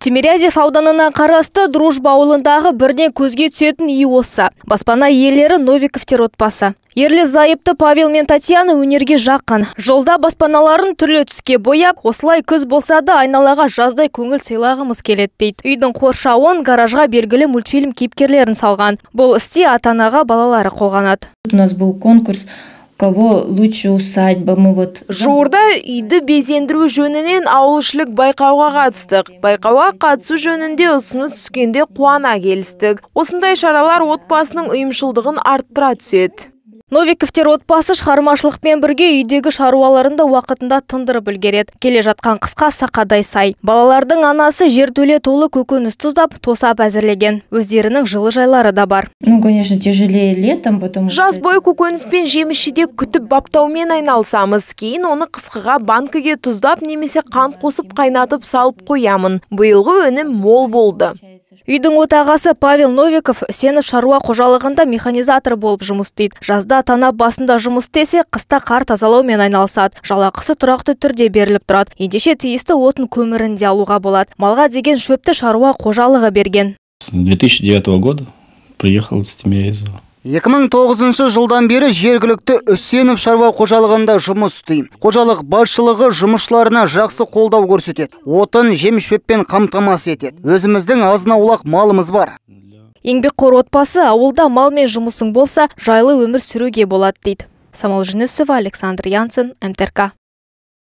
Тимирязев ауданына қарасты Дружба ауылындағы бірден көзге түсетін үй осы. Баспана иелері Новиковтер отбасы. Ерлі зайыпты Павел мен Татьяна өнерге жақын. Жылда баспаналарын түрлі түске бояп, осылай күз болса да айналаға жаздай көңіл сыйлағымыз келеді дейді. Үйдің қоршауын гаражға белгілі мультфильм кейіпкерлерін салған. Бұл істе ата-анаға балалары қолғанады. У нас был конкурс кого лучше усадьба. Мы вот Жуырда үйді безендіру жөнінен ауылшілік байқауға қатыстық. Байқауға қатысу жөнінде ұсыныс түскенде қуана келістік. Осындай шаралар отбасының ұйымшылдығын арттыра түседі. Новиковтер отбасы шығармашылықпен бірге үйдегі шаруаларында уақытында тындырып үлгереді. Келе жатқан қысқа сақадай сай. Балалардың анасы жертөле толы көкөніс тұздап, тосап әзірлеген. Өздерінің жылы жайлары да бар. Ну, конечно, тяжелее летом, потому Жаз бойы көкөніс пен жеміс-жидек күтіп баптаумен айналысамыз. Кейін оны қысқыға банкіге тұздап немесе қант қосып қайнатып салып қоямын. Биылғы өнім мол болды. Үйдің отағасы Павел Новиков Үсенов шаруа қожалығында механизатор болып жұмыс істейді. Жазда танап басында жұмыс істесе, қыста қар тазалаумен айналысады. Жалақысы тұрақты түрде беріліп тұрады. Ендеше тиісті отын көмірін де алуға болады. Малға деген шөпті шаруа қожалығы берген. С 2009 года приехал с Тимирязева. 2009 жылдан бері жергілікті Үсенов шаруа қожалығында жұмыс істеймін. Қожалық басшылығы жұмысшыларына жақсы қолдау көрсетеді. Отын, жем шөппен қамтамасыз етеді. Өзіміздің азын аулақ малымыз бар. Еңбекқор отбасы ауылда мал мен жұмысың болса, жайлы өмір сүруге болады дейді. Самал Жүнісова, Александр Янсен, МТРК.